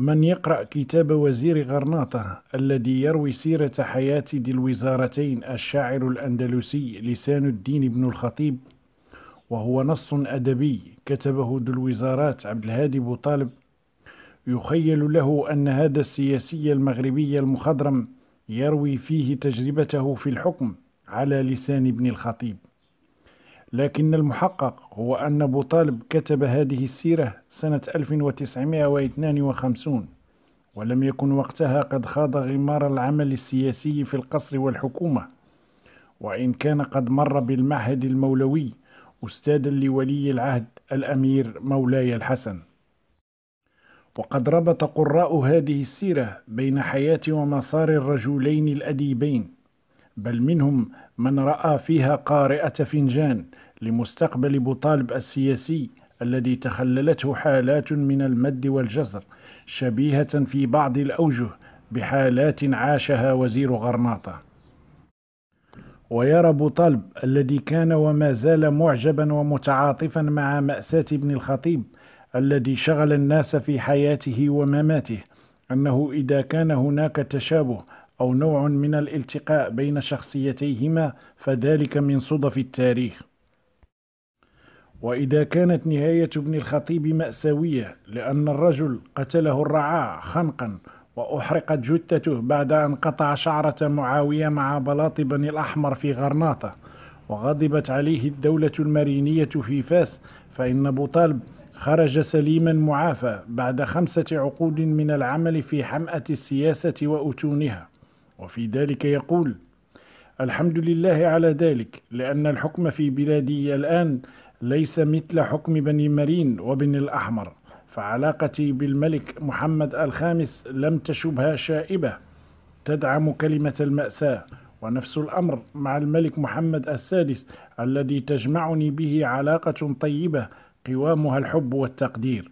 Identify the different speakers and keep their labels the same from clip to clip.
Speaker 1: من يقرأ كتاب وزير غرناطة الذي يروي سيرة حياة ذي الوزارتين الشاعر الأندلسي لسان الدين بن الخطيب وهو نص أدبي كتبه ذو الوزارات عبد الهادي بوطالب يخيل له أن هذا السياسي المغربي المخضرم يروي فيه تجربته في الحكم على لسان ابن الخطيب. لكن المحقق هو أن أبو طالب كتب هذه السيرة سنة 1952 ولم يكن وقتها قد خاض غمار العمل السياسي في القصر والحكومة. وإن كان قد مر بالمعهد المولوي أستاذا لولي العهد الأمير مولاي الحسن. وقد ربط قراء هذه السيرة بين حياة ومسار الرجلين الأديبين بل منهم من رأى فيها قارئة فنجان لمستقبل بوطالب السياسي الذي تخللته حالات من المد والجزر شبيهة في بعض الأوجه بحالات عاشها وزير غرناطة. ويرى بوطالب الذي كان وما زال معجبا ومتعاطفا مع مأساة ابن الخطيب الذي شغل الناس في حياته ومماته أنه إذا كان هناك تشابه أو نوع من الالتقاء بين شخصيتيهما فذلك من صدف التاريخ. وإذا كانت نهاية ابن الخطيب مأساوية لأن الرجل قتله الرعاع خنقا وأحرقت جثته بعد أن قطع شعرة معاوية مع بلاط بني الأحمر في غرناطة وغضبت عليه الدولة المرينية في فاس فإن أبو طالب خرج سليما معافى بعد خمسة عقود من العمل في حمأة السياسة وأتونها. وفي ذلك يقول الحمد لله على ذلك لأن الحكم في بلادي الآن ليس مثل حكم بني مرين وبن الأحمر فعلاقتي بالملك محمد الخامس لم تشبها شائبة. تدعم كلمة المأساة ونفس الأمر مع الملك محمد السادس الذي تجمعني به علاقة طيبة قوامها الحب والتقدير.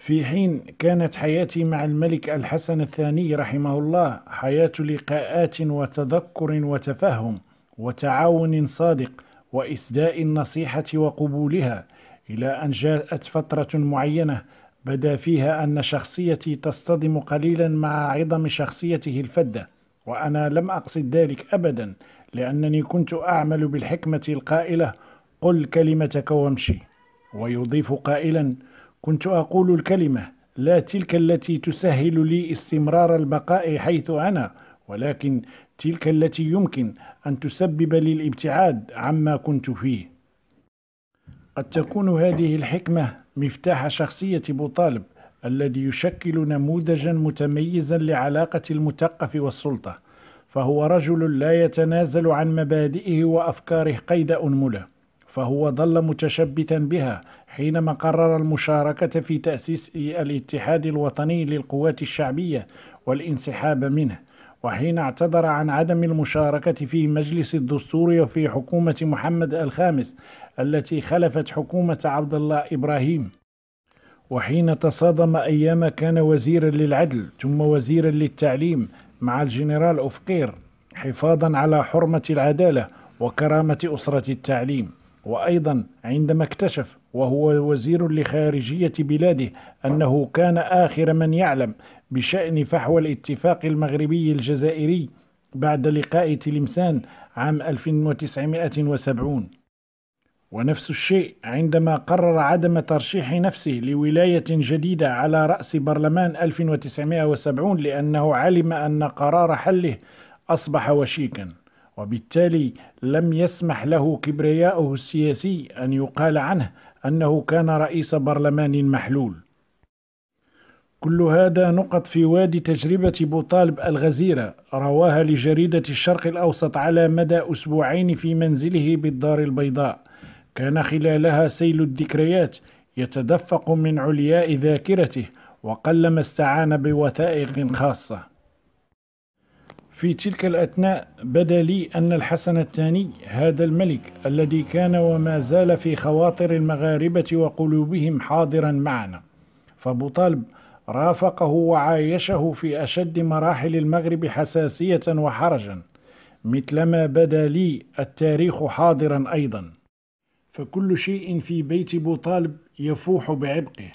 Speaker 1: في حين كانت حياتي مع الملك الحسن الثاني رحمه الله حياة لقاءات وتذكر وتفهم وتعاون صادق وإسداء النصيحة وقبولها إلى أن جاءت فترة معينة بدا فيها أن شخصيتي تصطدم قليلا مع عظم شخصيته الفدة. وأنا لم أقصد ذلك أبدا لأنني كنت أعمل بالحكمة القائلة قل كلمتك وامشي ويضيف قائلا كنت أقول الكلمة لا تلك التي تسهل لي استمرار البقاء حيث أنا ولكن تلك التي يمكن أن تسبب لي الابتعاد عما كنت فيه. قد تكون هذه الحكمة مفتاح شخصية بوطالب الذي يشكل نموذجا متميزا لعلاقة المثقف والسلطة فهو رجل لا يتنازل عن مبادئه وأفكاره قيد أنملة. فهو ظل متشبثا بها حينما قرر المشاركة في تأسيس الاتحاد الوطني للقوات الشعبية والانسحاب منه وحين اعتذر عن عدم المشاركة في مجلس الدستور وفي حكومة محمد الخامس التي خلفت حكومة عبد الله إبراهيم. وحين تصادم أيام كان وزيرا للعدل ثم وزيرا للتعليم مع الجنرال أفقير حفاظا على حرمة العدالة وكرامة أسرة التعليم. وأيضا عندما اكتشف وهو وزير لخارجية بلاده أنه كان آخر من يعلم بشأن فحوى الاتفاق المغربي الجزائري بعد لقاء تلمسان عام 1970 ونفس الشيء عندما قرر عدم ترشيح نفسه لولاية جديدة على رأس برلمان 1970 لأنه علم أن قرار حله أصبح وشيكا. وبالتالي لم يسمح له كبرياؤه السياسي أن يقال عنه أنه كان رئيس برلمان محلول. كل هذا نقط في وادي تجربة بوطالب الغزيرة رواها لجريدة الشرق الأوسط على مدى أسبوعين في منزله بالدار البيضاء. كان خلالها سيل الذكريات يتدفق من علياء ذاكرته وقلما استعان بوثائق خاصة. في تلك الأثناء بدا لي أن الحسن الثاني هذا الملك الذي كان وما زال في خواطر المغاربة وقلوبهم حاضرا معنا. فأبو طالب رافقه وعايشه في أشد مراحل المغرب حساسية وحرجا مثلما بدا لي التاريخ حاضرا أيضا. فكل شيء في بيت بوطالب يفوح بعبقه.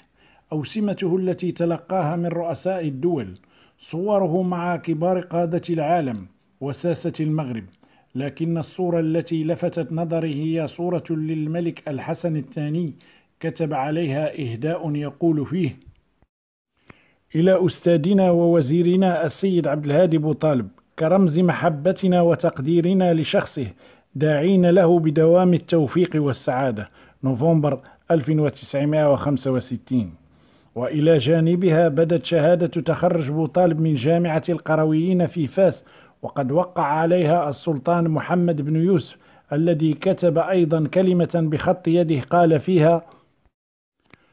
Speaker 1: أو سمته التي تلقاها من رؤساء الدول صوره مع كبار قادة العالم وساسة المغرب لكن الصورة التي لفتت نظري هي صورة للملك الحسن الثاني كتب عليها إهداء يقول فيه إلى أستاذنا ووزيرنا السيد عبد الهادي بوطالب كرمز محبتنا وتقديرنا لشخصه داعين له بدوام التوفيق والسعادة. نوفمبر 1965 وإلى جانبها بدت شهادة تخرج بوطالب من جامعة القرويين في فاس وقد وقع عليها السلطان محمد بن يوسف الذي كتب أيضا كلمة بخط يده قال فيها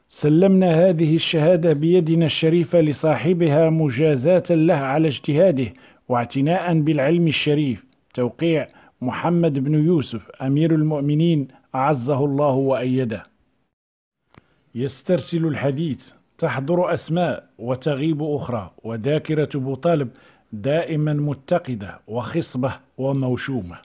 Speaker 1: سلمنا هذه الشهادة بيدنا الشريفة لصاحبها مجازاة له على اجتهاده واعتناء بالعلم الشريف. توقيع محمد بن يوسف أمير المؤمنين أعزه الله وأيده. يسترسل الحديث. تحضر أسماء وتغيب أخرى وذاكرة بوطالب دائما متقدة وخصبة وموشومة.